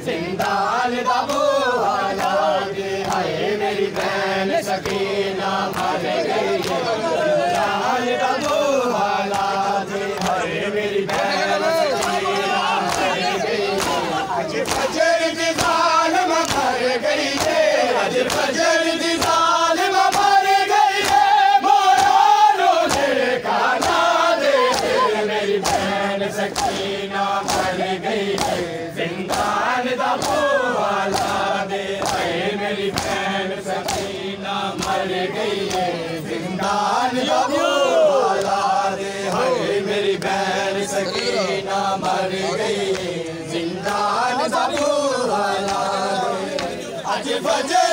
Zindale da Boa! Fati Fati.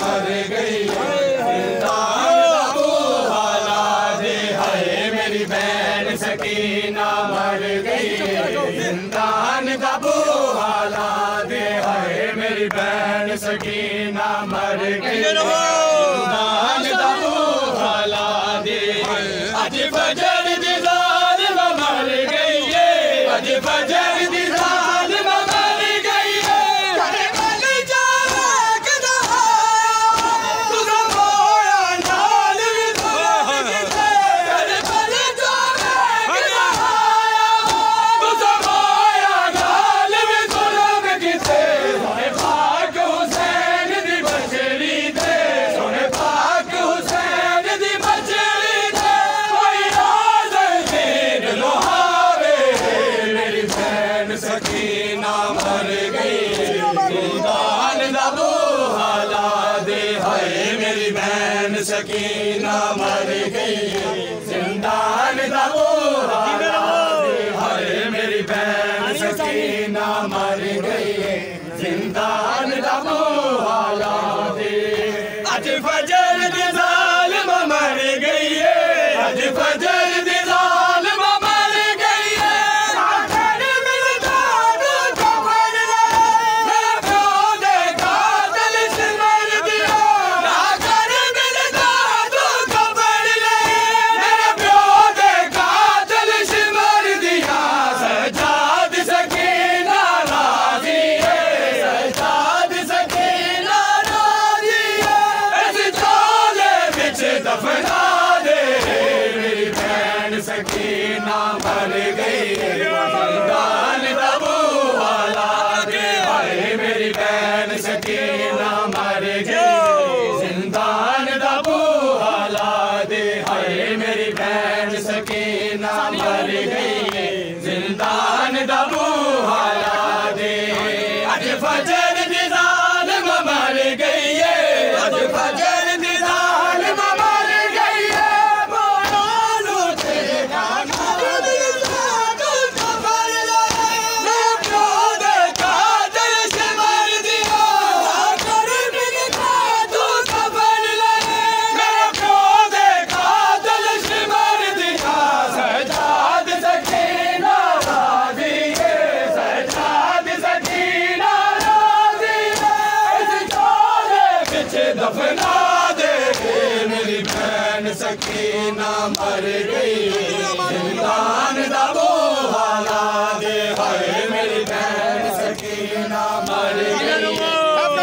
مر گئي ميري بهن سڪينا ڀر دي ميري بهن سڪينا گئي دان دي مر گئي اڄ सकी ना भर गई।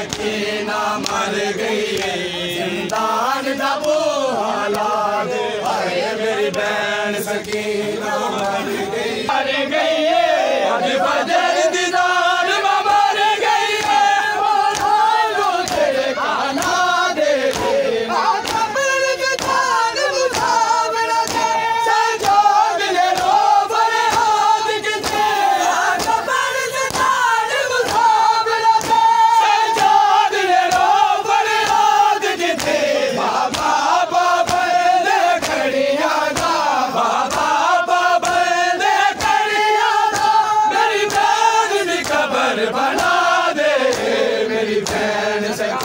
सकीना मर गई जिंदान दबो हालात हाय मेरी बहन सकीना Amen. It's like,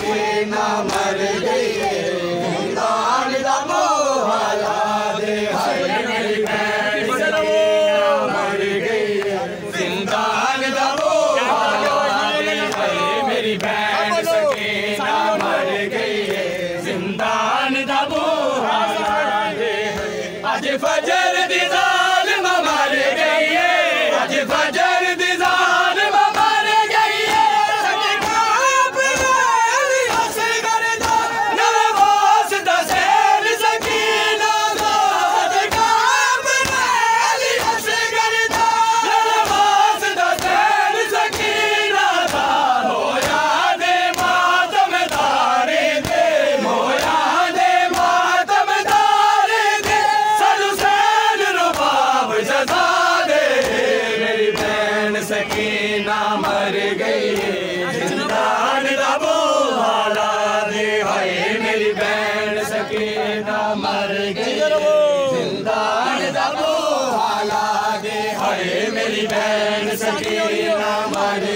غالبا سكينا مالي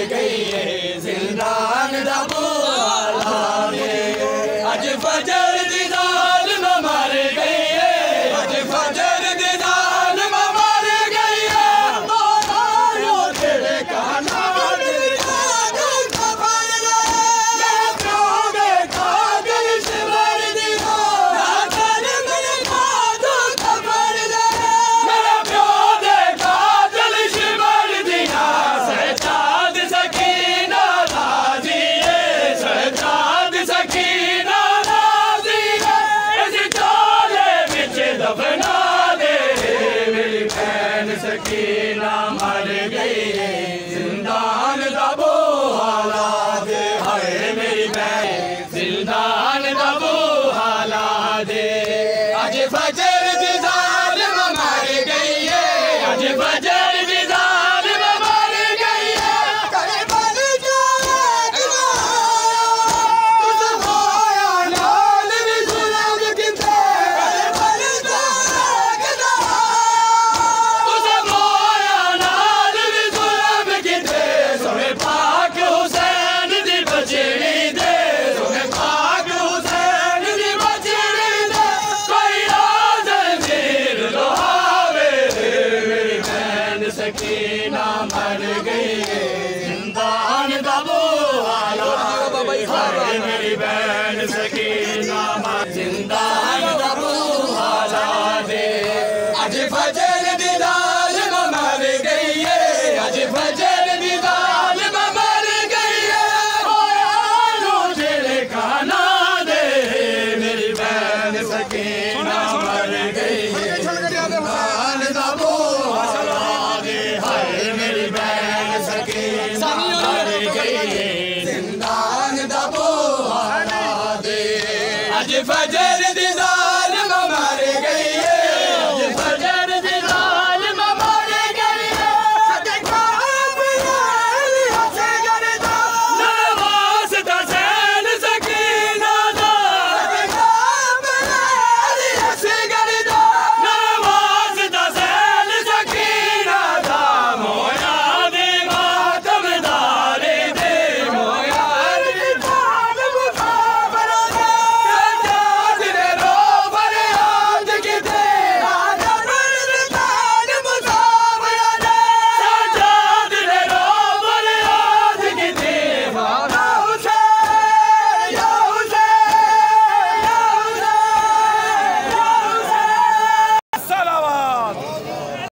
सकी नाम मर गई है। सके ना